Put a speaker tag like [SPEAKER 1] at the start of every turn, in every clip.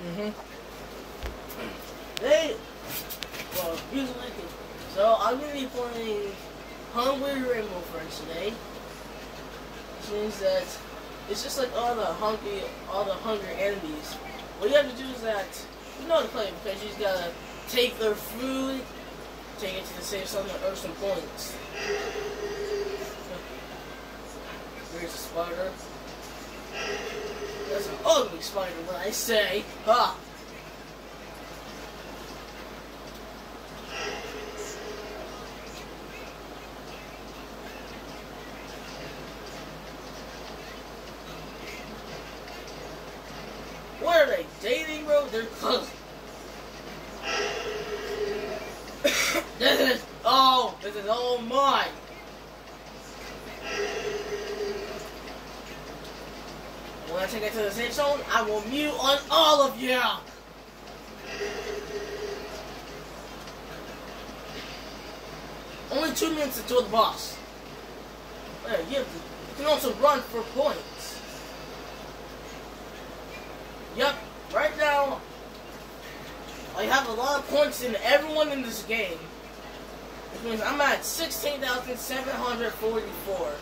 [SPEAKER 1] Mm-hmm. They, well, usually, so I'm gonna be playing Hungry Rainbow Friends today, which means that it's just like all the hungry, all the hungry enemies. What you have to do is that you know how to play because you just gotta take their food, take it to the safe zone, and earn some points. Here's a spider. That's an ugly spider when I say, ha! What are they dating, bro? They're close. this is oh, this is all mine. When I take it to the safe zone, I will mute on all of you. Only two minutes until the boss. Hey, you, to, you can also run for points. Yep, right now, I have a lot of points in everyone in this game. Which means I'm at 16,744.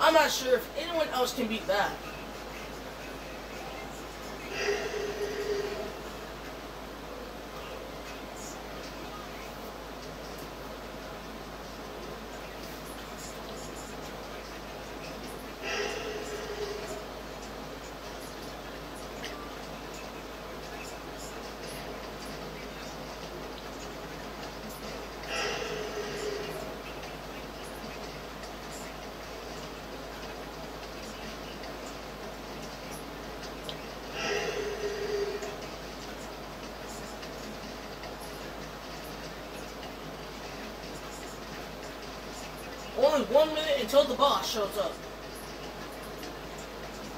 [SPEAKER 1] I'm not sure if anyone else can beat that. One minute until the boss shows up.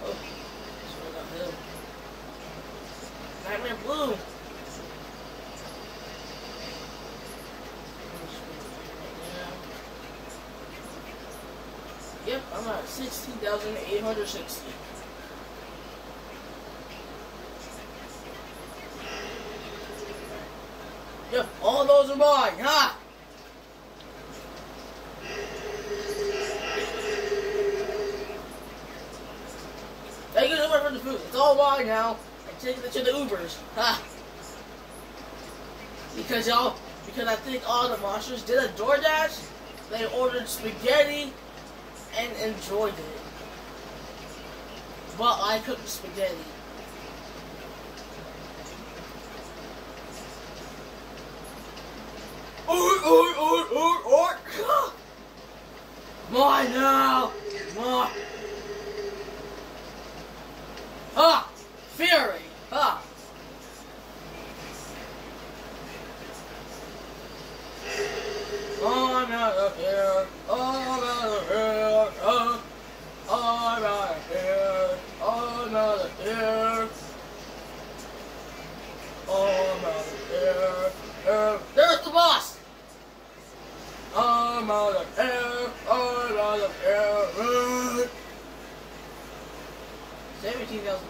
[SPEAKER 1] Oh, Blue. Yep, I'm at 16,860. Yep, all those are mine, ha! Thank you so much all mine now. I'm taking it to the Ubers. Ha! Because y'all, because I think all the monsters did a DoorDash, they ordered spaghetti and enjoyed it. But I cooked spaghetti. Oi, oi, oi, oi, oi! Mine now! Mine! Ha! Fury! Ha! I'm out of here! I'm out of here! Uh, I'm out of here! I'm out of here! I'm out of here! Uh, there's the boss! I'm out of here! I'm out of here! Uh, Seventeen thousand.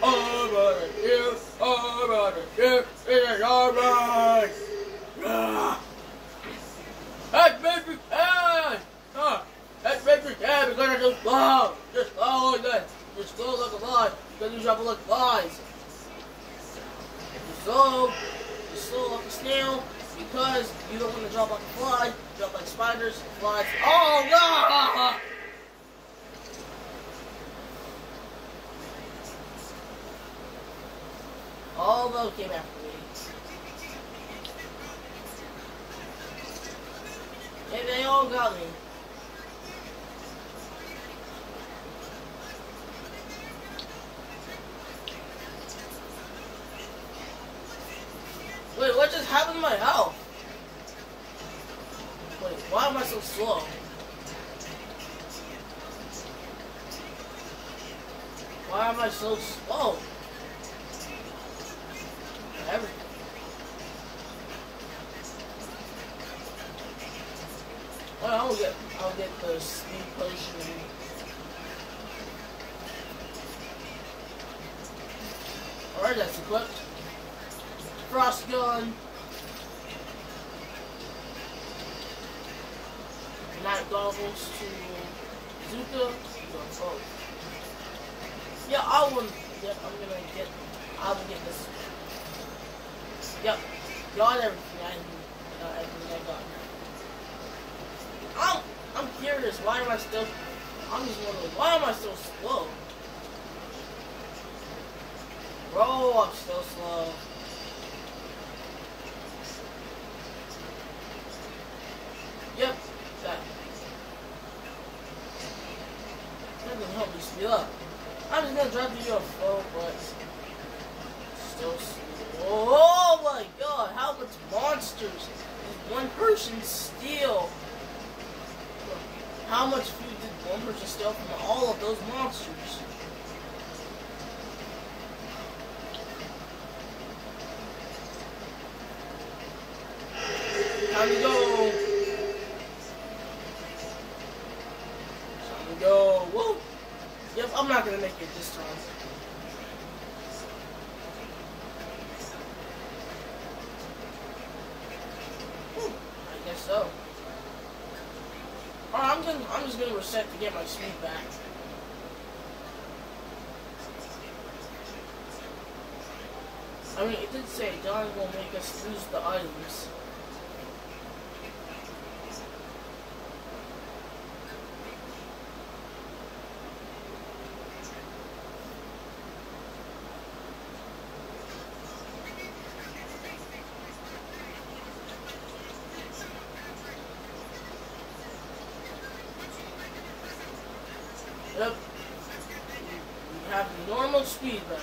[SPEAKER 1] I'm out of here. I'm out of here. It is all right. Ah. That baby can. Huh. That baby can. We're gonna just follow. That. Just slow like a lie. Because you drop like flies. You slow. You slow like a snail. Because you don't want to drop like a fly. Drop like spiders, flies. Oh no! All those came after me. And they all got me. Wait, what just happened to my health? Wait, why am I so slow? Why am I so slow? Everything. Well, I'll get, I'll get the speed potion.
[SPEAKER 2] Alright, that's equipped. Frost gun. Night goggles to Zuka. Yeah, I will. Yep, I'm gonna get. I will get this. Yep, got everything I need. Got everything I got. I'm. I'm curious. Why am I still? I'm just wondering. Why am I so slow? Bro, I'm still slow. Yep, that. That speed up. I'm just gonna drive to your flow, oh, but still. Oh my god, how much monsters did one person steal? How much food did one person steal from all of those monsters? Time to go. Time to go. Woo! Yep, I'm not gonna make it this time. Whew, I guess so. Alright, I'm gonna I'm just gonna reset to get my speed back. I mean, it did say Don will make us lose the items. Yep. We have normal speed back.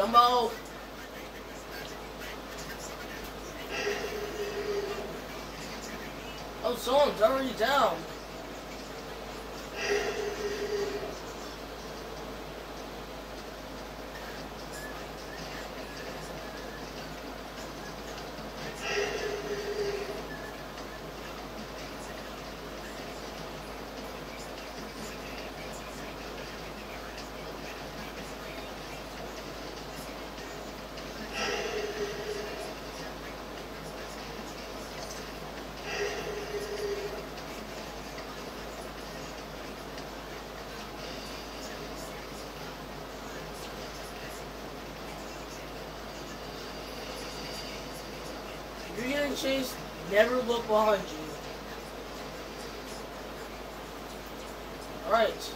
[SPEAKER 2] Dumbo. Oh, someone's already down. Chased, never look behind you. Alright.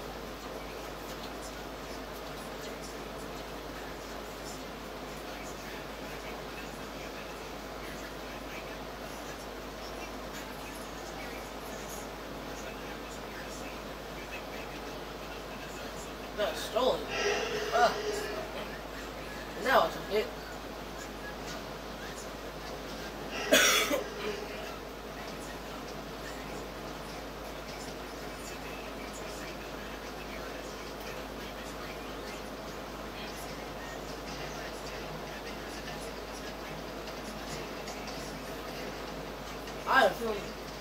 [SPEAKER 2] Got stolen. Ah. Now it's a hit. I have a feeling,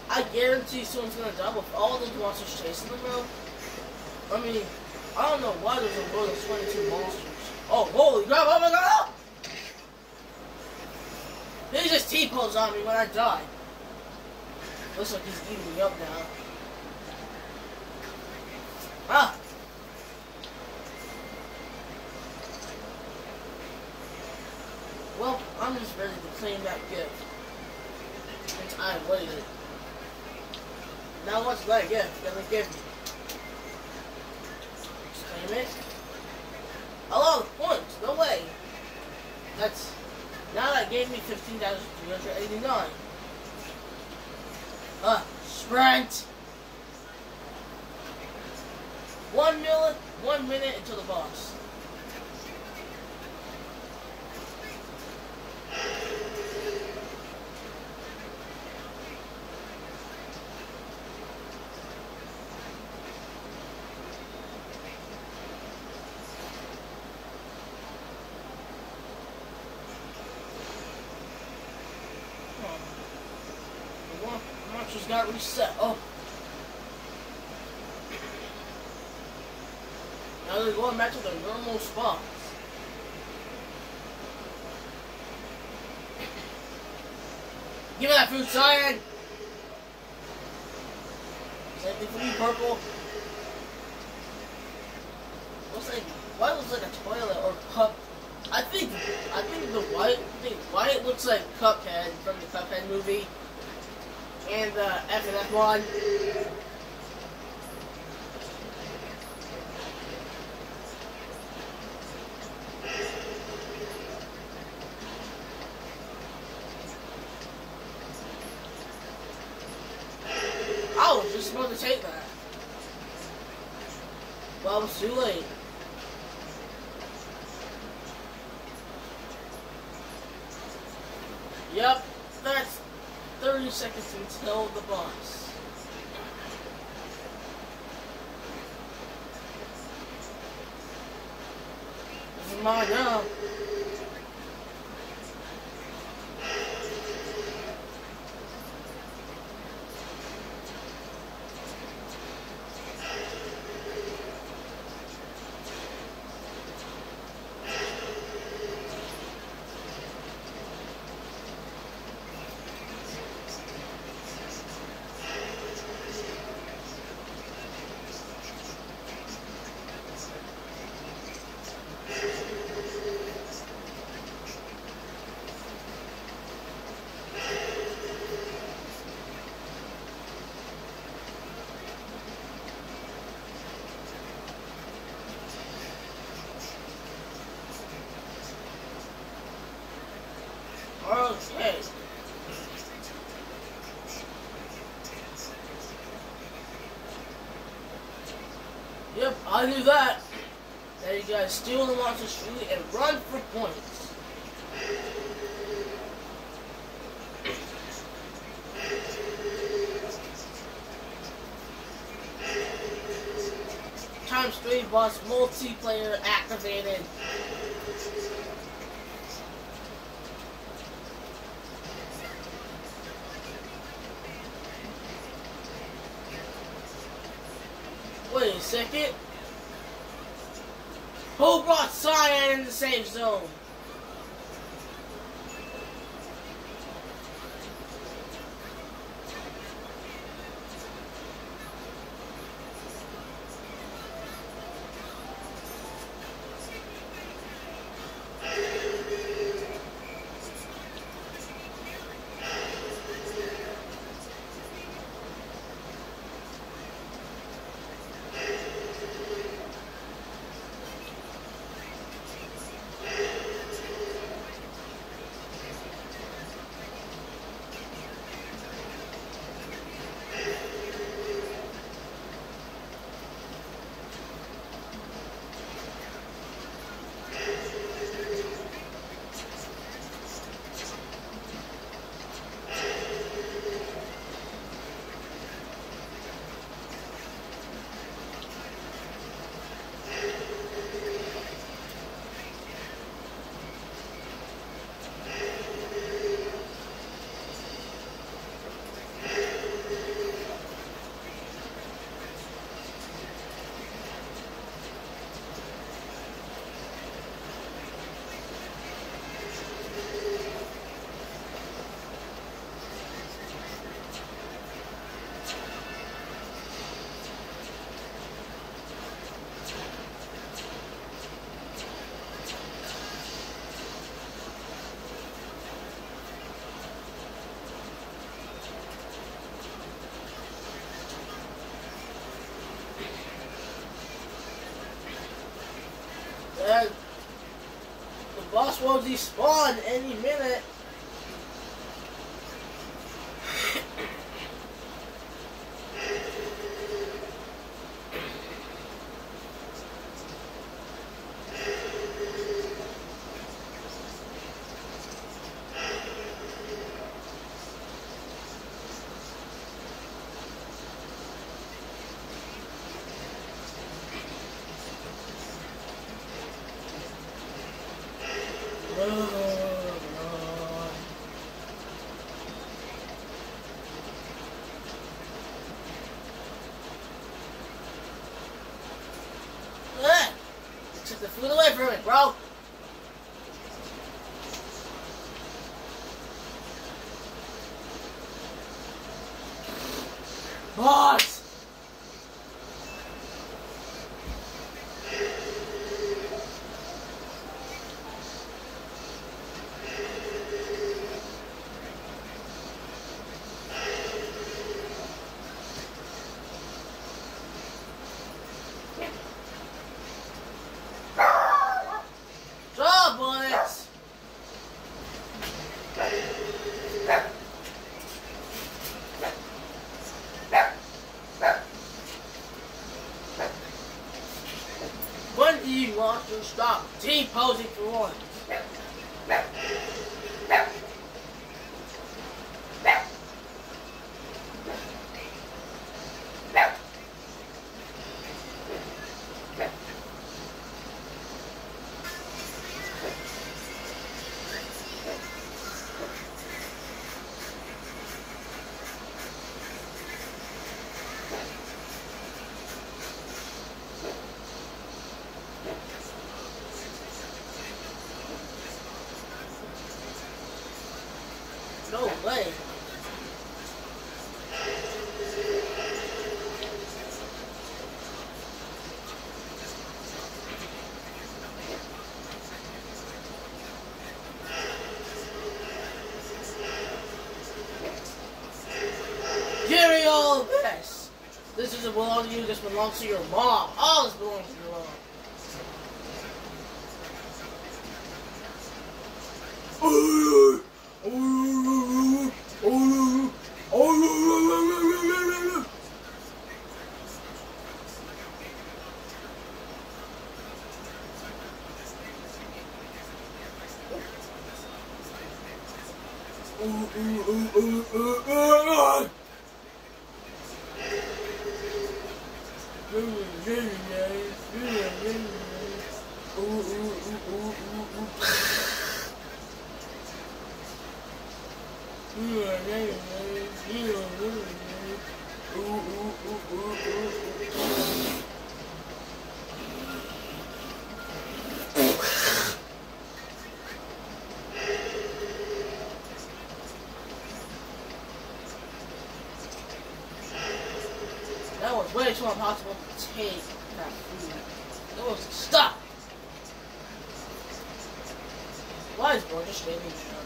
[SPEAKER 2] I guarantee someone's gonna die with all those monsters chasing them, bro. I mean, I don't know why there's a world of 22 monsters. Oh, holy crap, oh my god! He just T-posed on me when I die. Looks like he's eating me up now. Ah! Well, I'm just ready to claim that gift. Since I waited. Now what's that yeah. gonna give me? Claim it. A lot of points, no way. That's now that gave me fifteen thousand three hundred eighty nine. Uh, sprint. One minute, one minute until the boss. Come on. One. Got reset. Oh. Now they're going back to their normal spots. Give me that food, cyan! Same thing for me, purple. Looks like, white looks like a toilet or cup. I think, I think the white, I think white looks like Cuphead from the Cuphead movie. And the F and F one. I was just about to take that. Well, it was too late. Yep, that's 30 seconds until the boss. Mine now. Okay. Yep, I do that. Now you guys steal the monster street and run for points. Times 3 boss multiplayer activated. Wait a second. Who brought Cyan in the same zone? And the boss will despawn any minute. the food away from it, bro. Stop T-posing for once? Way. Give all this. This doesn't belong to you. This belongs to your mom. All this belongs to your way too impossible to take that food. It was stop. Why is standing there?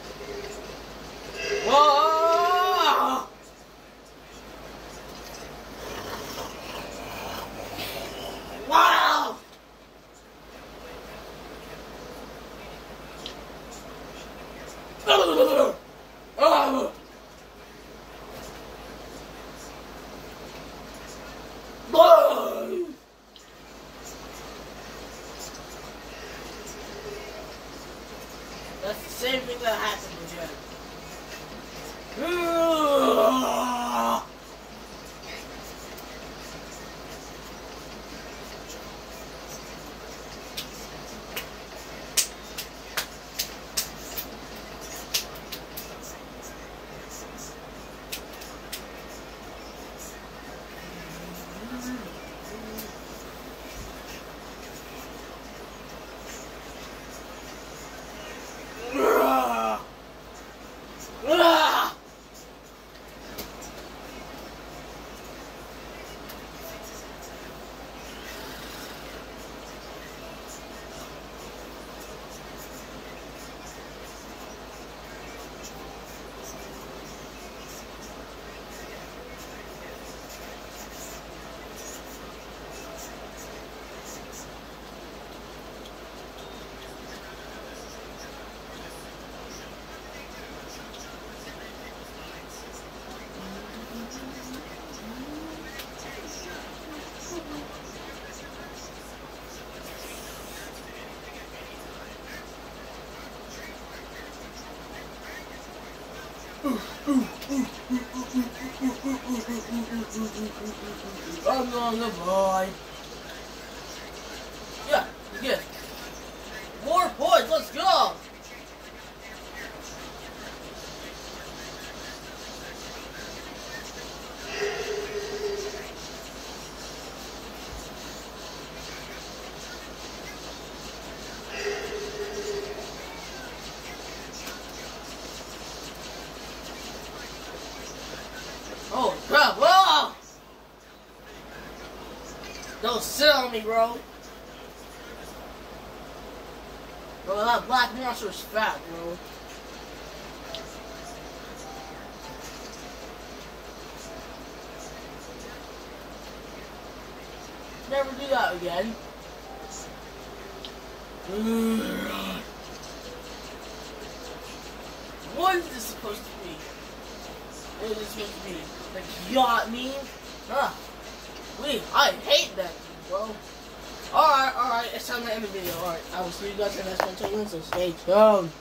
[SPEAKER 2] Whoa! Ugh. I'm on the boy. Sit on me, bro. Bro, that black monster is fat, bro. Never do that again. What is this supposed to be? What is this supposed to be? Like yacht meme? Ugh. Wait, I hate that, bro. Alright, alright, it's time to end the video. Alright, I will see you guys in the next one. So stay tuned.